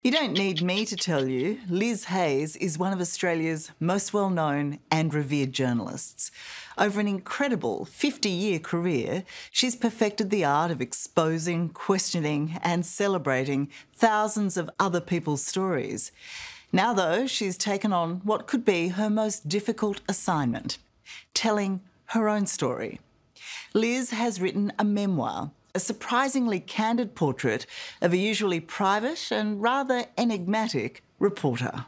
You don't need me to tell you, Liz Hayes is one of Australia's most well known and revered journalists. Over an incredible 50 year career, she's perfected the art of exposing, questioning, and celebrating thousands of other people's stories. Now, though, she's taken on what could be her most difficult assignment telling her own story. Liz has written a memoir a surprisingly candid portrait of a usually private and rather enigmatic reporter.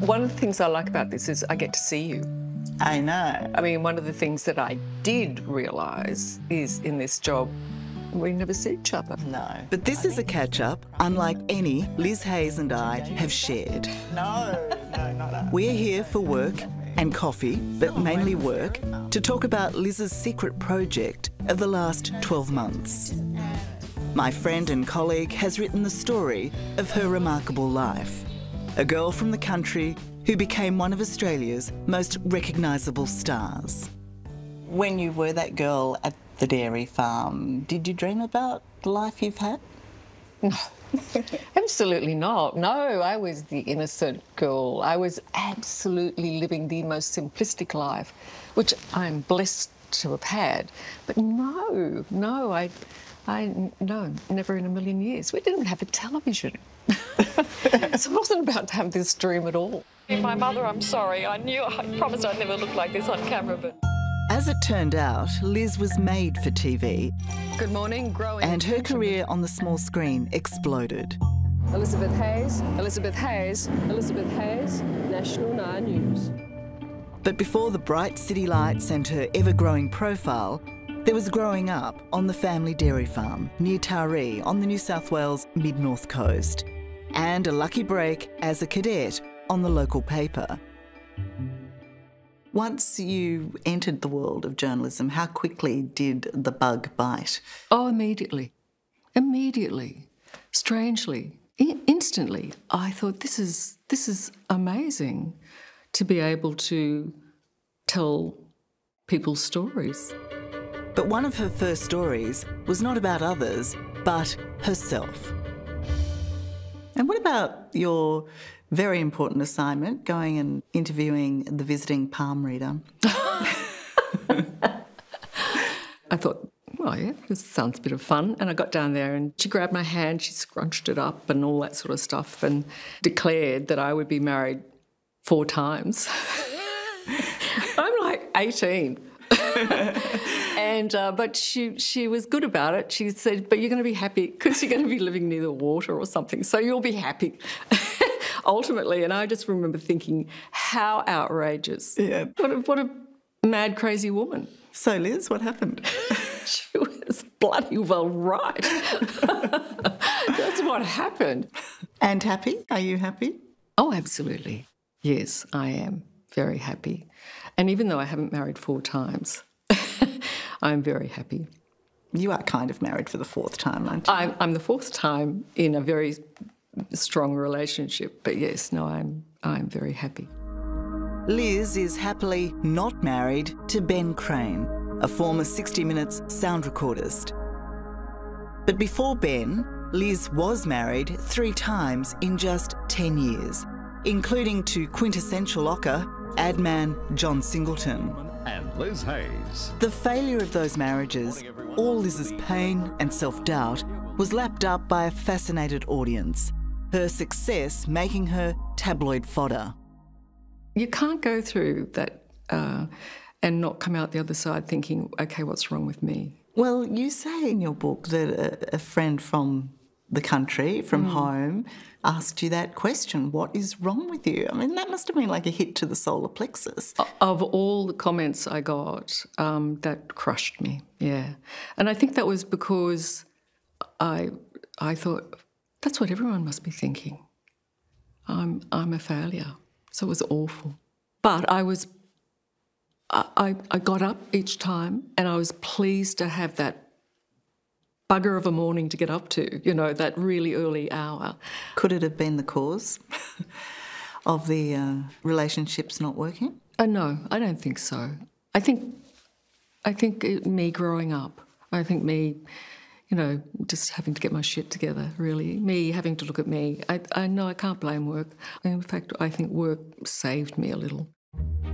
One of the things I like about this is I get to see you. I know. I mean, one of the things that I did realise is in this job, we never see each other. No. But this is a catch up, unlike any Liz Hayes and I have shared. No, no, not that. We're here for work and coffee, but mainly work, to talk about Liz's secret project of the last 12 months. My friend and colleague has written the story of her remarkable life. A girl from the country who became one of Australia's most recognisable stars. When you were that girl at the dairy farm, did you dream about the life you've had? No, absolutely not. No, I was the innocent girl. I was absolutely living the most simplistic life, which I'm blessed to have had. But no, no, I, I, no, never in a million years. We didn't have a television. so I wasn't about to have this dream at all. My mother, I'm sorry. I knew, I promised I'd never look like this on camera, but. As it turned out, Liz was made for TV. Good morning, growing. And her career on the small screen exploded. Elizabeth Hayes, Elizabeth Hayes, Elizabeth Hayes, National Nine News. But before the bright city lights and her ever growing profile, there was growing up on the family dairy farm near Taree on the New South Wales mid north coast, and a lucky break as a cadet on the local paper. Once you entered the world of journalism, how quickly did the bug bite? Oh, immediately. Immediately. Strangely. I- instantly. I thought this is this is amazing to be able to tell people's stories. But one of her first stories was not about others, but herself. And what about your very important assignment, going and interviewing the visiting palm reader. I thought, well, yeah, this sounds a bit of fun. And I got down there and she grabbed my hand, she scrunched it up and all that sort of stuff and declared that I would be married four times. I'm like 18. and uh, but she she was good about it. She said, "But you're going to be happy because you're going to be living near the water or something, so you'll be happy." Ultimately. And I just remember thinking, how outrageous. Yeah. What a, what a mad, crazy woman. So, Liz, what happened? she was bloody well right. That's what happened. And happy? Are you happy? Oh, absolutely. Yes, I am very happy. And even though I haven't married four times, I'm very happy. You are kind of married for the fourth time, aren't you? I'm, I'm the fourth time in a very strong relationship. But yes, no, I'm I'm very happy. Liz is happily not married to Ben Crane, a former 60 Minutes sound recordist. But before Ben, Liz was married three times in just 10 years, including to quintessential ocker, ad man John Singleton. And Liz Hayes. The failure of those marriages, all Liz's pain and self doubt, was lapped up by a fascinated audience her success making her tabloid fodder. You can't go through that uh, and not come out the other side thinking, okay, what's wrong with me? Well, you say in your book that a, a friend from the country, from mm. home, asked you that question what is wrong with you? I mean, that must have been like a hit to the solar plexus. Of all the comments I got, um, that crushed me, yeah. And I think that was because I, I thought, that's what everyone must be thinking. I'm, I'm a failure. So it was awful. But I was, I, I got up each time and I was pleased to have that bugger of a morning to get up to, you know, that really early hour. Could it have been the cause of the uh, relationships not working? Uh, no, I don't think so. I think, I think it, me growing up, I think me you know, just having to get my shit together, really. Me having to look at me. I, I know I can't blame work. In fact, I think work saved me a little.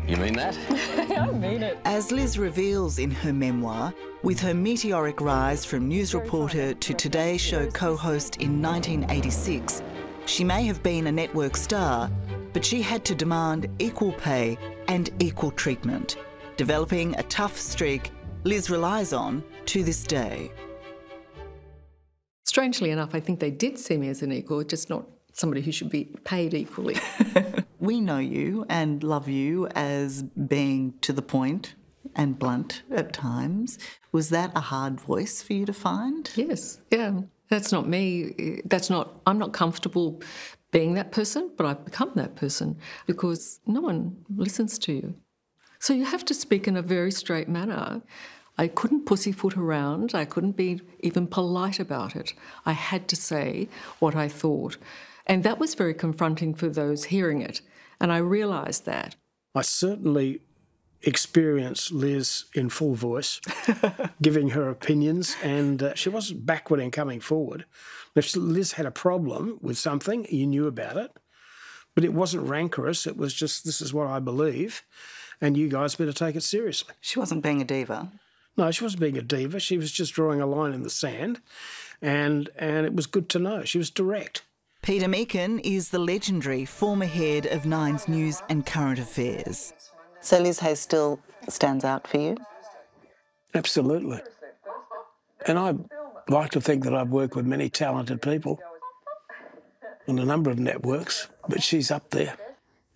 You mean that? I mean it. As Liz reveals in her memoir, with her meteoric rise from news reporter to Today Show co host in 1986, she may have been a network star, but she had to demand equal pay and equal treatment, developing a tough streak Liz relies on to this day. Strangely enough, I think they did see me as an equal, just not somebody who should be paid equally. We know you and love you as being to the point and blunt at times. Was that a hard voice for you to find? yes, yeah. That's not me. That's not, I'm not comfortable being that person, but I've become that person because no one listens to you. So you have to speak in a very straight manner. I couldn't pussyfoot around. I couldn't be even polite about it. I had to say what I thought. And that was very confronting for those hearing it. And I realised that. I certainly experienced Liz in full voice, giving her opinions, and uh, she wasn't backward in coming forward. If Liz had a problem with something, you knew about it, but it wasn't rancorous. It was just, this is what I believe, and you guys better take it seriously. She wasn't being a diva. No, she wasn't being a diva. She was just drawing a line in the sand, and and it was good to know. She was direct. Peter Meakin is the legendary former head of Nine's News and Current Affairs. So Liz Hayes still stands out for you? Absolutely. And I like to think that I've worked with many talented people on a number of networks, but she's up there.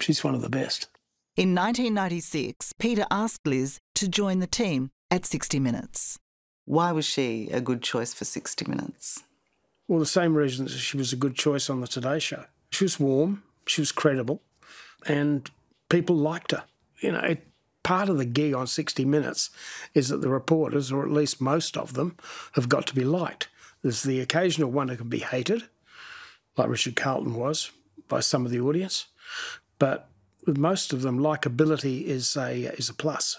She's one of the best. In 1996, Peter asked Liz to join the team at 60 Minutes. Why was she a good choice for 60 Minutes? Well, the same reasons she was a good choice on the Today Show. She was warm, she was credible, and people liked her. You know, it, part of the gig on 60 Minutes is that the reporters, or at least most of them, have got to be liked. There's the occasional one who can be hated, like Richard Carleton was by some of the audience, but with most of them, likability is a is a plus.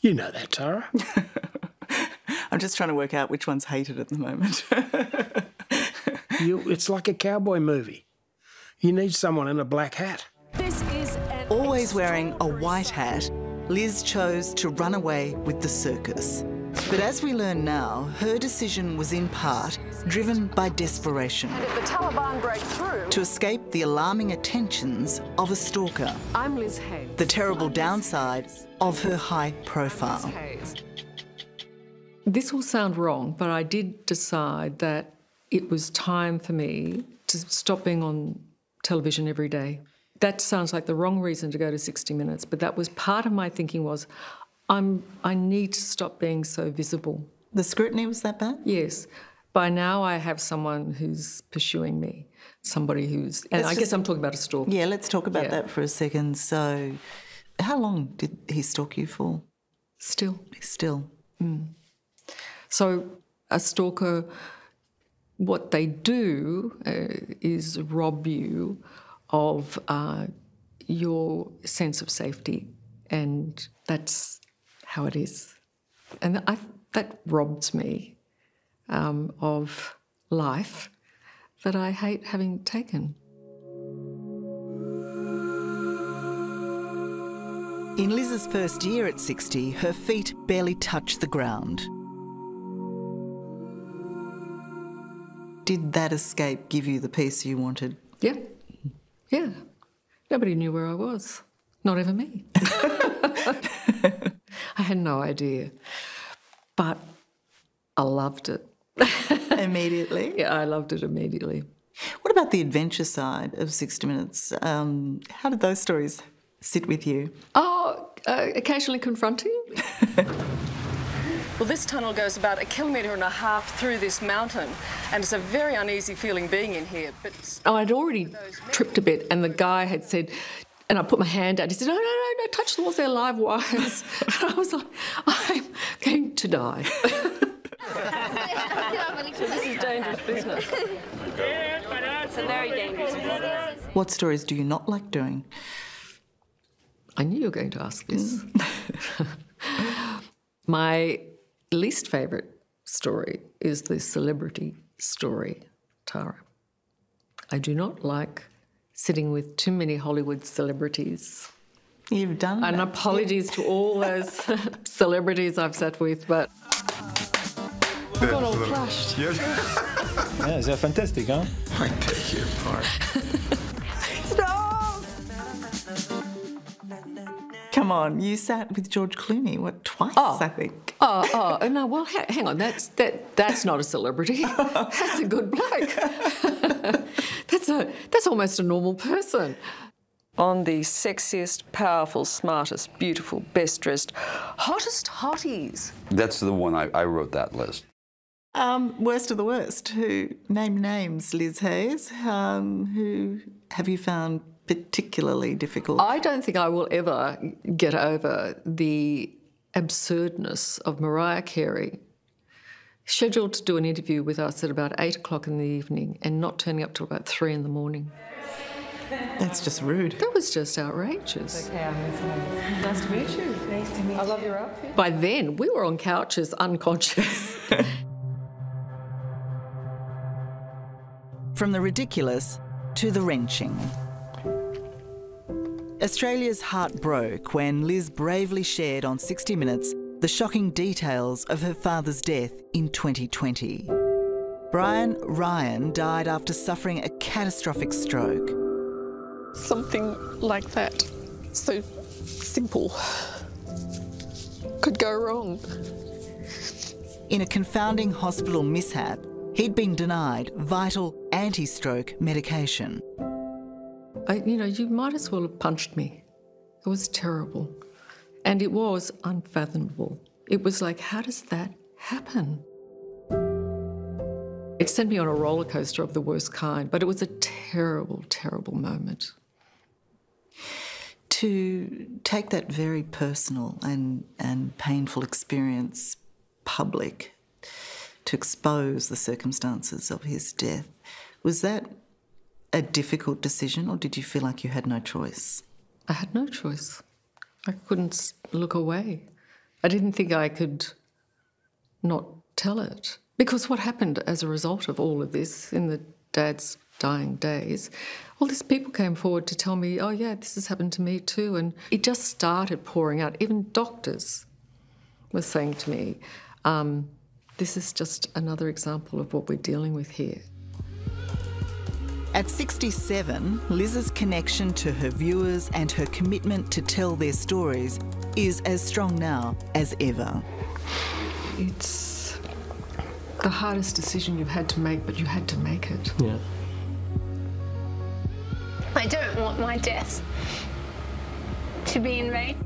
You know that, Tara. I'm just trying to work out which one's hated at the moment. you, it's like a cowboy movie. You need someone in a black hat. This is an Always wearing a white hat, Liz chose to run away with the circus. But as we learn now, her decision was in part driven by desperation if the Taliban break through. to escape the alarming attentions of a stalker, I'm Liz Hayes. the terrible downside of her high profile. This will sound wrong, but I did decide that it was time for me to stop being on television every day. That sounds like the wrong reason to go to 60 Minutes, but that was part of my thinking was I'm I need to stop being so visible. The scrutiny was that bad? Yes. By now I have someone who's pursuing me, somebody who's and Let's I just- guess I'm talking about a stalker. Yeah, let's talk about Yeah. that for a second. So, how long did he stalk you for? Still. Still. So, a stalker, what they do uh, is rob you of uh, your sense of safety, and that's how it is. And I, that robs me um, of life that I hate having taken. In Liz's first year at 60, her feet barely touched the ground. Did that escape give you the peace you wanted? Yeah, yeah. Nobody knew where I was, not even me. I had no idea, but I loved it. Immediately. Yeah, I loved it immediately. What about the adventure side of 60 Minutes? Um, how did those stories sit with you? Oh, uh, occasionally confronting. Well, this tunnel goes about a kilometre and a half through this mountain, and it's a very uneasy feeling being in here. But Oh, I'd already tripped a bit, and the guy had said, and I put my hand out. He said, "No, no, no, no! Touch the walls; they're live wires." and I was like, "I'm going to die." This is dangerous business. It's a very dangerous business. What stories do you not like doing? I knew you were going to ask this. My least favourite story is the celebrity story, Tara. I do not like sitting with too many Hollywood celebrities. You've done And that. apologies to all those celebrities I've sat with, but I got all flushed. Yeah, they're fantastic, huh? I take your part. Come on, you sat with George Clooney, what, twice, Oh. I think. oh, oh no, well, ha- hang on, that's that that's not a celebrity. That's a good bloke. that's a that's almost a normal person. On the sexiest, powerful, smartest, beautiful, best dressed, hottest hotties. That's the one I, I wrote that list. Um, worst of the worst. Who name names, Liz Hayes? Um, who have you found particularly difficult? I don't think I will ever get over the absurdness of Mariah Carey scheduled to do an interview with us at about eight o'clock in the evening and not turning up till about three in the morning. That's just rude. That was just outrageous. Okay, Nice to meet you. Nice to meet you. I love your outfit. By then, we were on couches unconscious. From the ridiculous to the wrenching. Australia's heart broke when Liz bravely shared on 60 Minutes the shocking details of her father's death in 2020. Brian Ryan died after suffering a catastrophic stroke. Something like that, so simple, could go wrong. In a confounding hospital mishap, he'd been denied vital anti stroke medication. I, you know, you might as well have punched me. It was terrible. And it was unfathomable. It was like, how does that happen? It sent me on a roller coaster of the worst kind, but it was a terrible, terrible moment. To take that very personal and, and painful experience public, to expose the circumstances of his death, was that a difficult decision or did you feel like you had no choice? I had no choice. I couldn't look away. I didn't think I could not tell it. Because what happened as a result of all of this in the dad's dying days, all these people came forward to tell me, oh, yeah, this has happened to me too. And it just started pouring out. Even doctors were saying to me, um, this is just another example of what we're dealing with here. At 67, Liz's connection to her viewers and her commitment to tell their stories is as strong now as ever. It's the hardest decision you've had to make, but you had to make it. Yeah. I don't want my death to be in vain.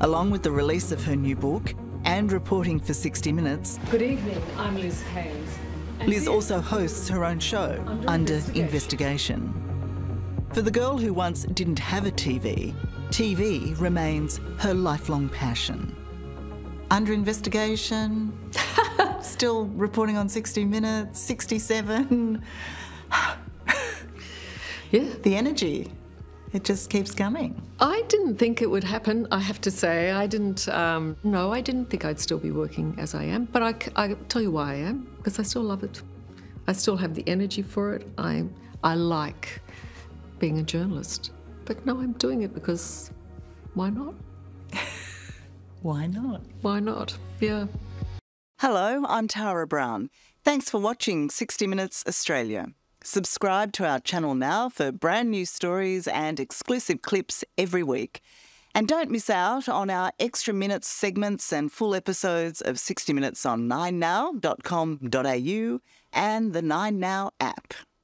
Along with the release of her new book and reporting for 60 Minutes, Good evening, I'm Liz Hayes. Liz also hosts her own show, Under Investigation. For the girl who once didn't have a TV, TV remains her lifelong passion. Under Investigation, still reporting on 60 Minutes, 67. Yeah. The energy, it just keeps coming. I didn't think it would happen, I have to say. I didn't, um, no, I didn't think I'd still be working as I am. But I tell you why I am, because I still love it. I still have the energy for it. I, I like being a journalist. But no, I'm doing it because why not? Why not? Why not? Yeah. Hello, I'm Tara Brown. Thanks for watching 60 Minutes Australia. Subscribe to our channel now for brand new stories and exclusive clips every week. And don't miss out on our extra minutes segments and full episodes of 60 Minutes on 9now.com.au and the 9Now app.